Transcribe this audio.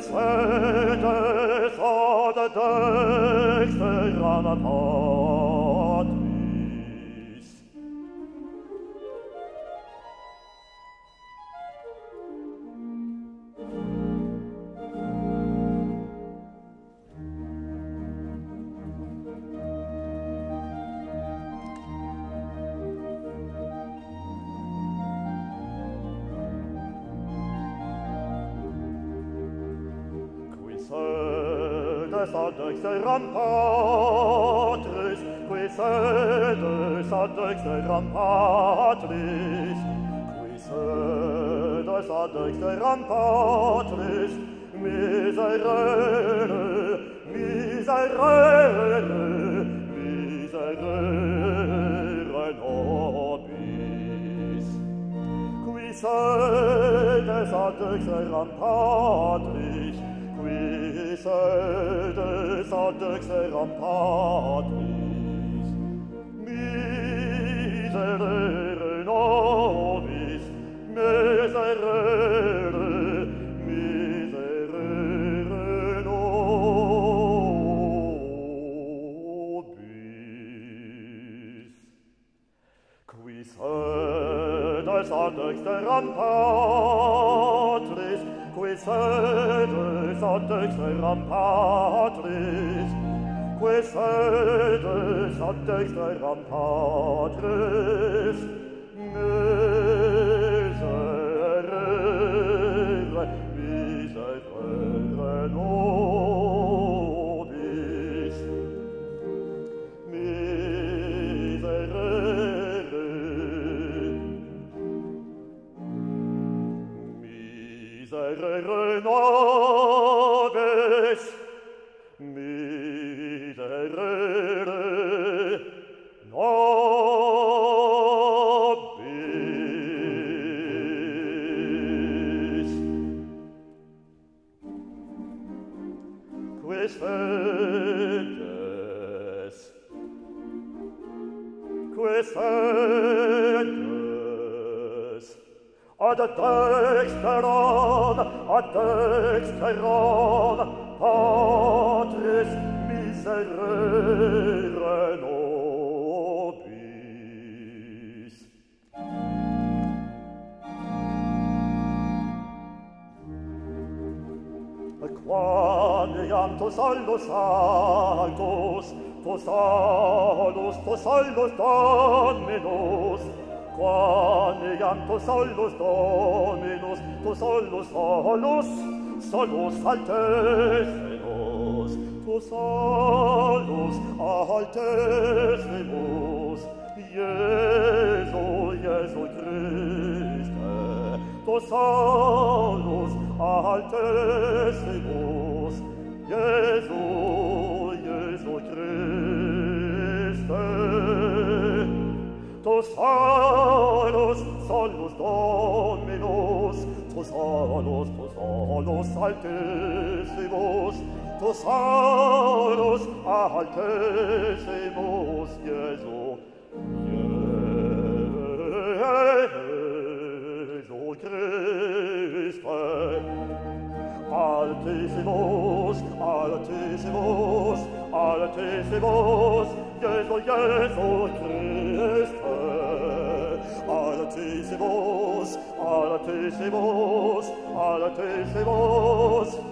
sedes ad Dexter Granata. sede sadexe patris, qui sede sadexe patris, qui sede sadexe patris, miserere, miserere, miserere nobis. Qui sede sadexe rampatris, qui sedes ad exeram patris, miserere nobis, miserere, miserere nobis. Qui sedes ad exeram patris, et sede sanctex patris, quae sede sanctex patris, Miserere nobis, miserere nobis. Quis fedes, quis fedes, ad dextero Son, ad dexteron, Patris miserere nobis. Quam tus allus agus, tus allus, tus allus dominus, quane ianto solus dominus tu solus solus solus altessemus tu solus altessemus Iesu, Iesu Christe. Tu solus altessemus Iesu, Iesu Christe. Tu solus salus, salus Dominus, tu salus, tu salus altissimus, tu salus altissimus, Jesu, Jesu Christe, altissimus, altissimus, altissimus, Jesu, Jesu Christe, Alatissivos, Alatissivos, Alatissivos,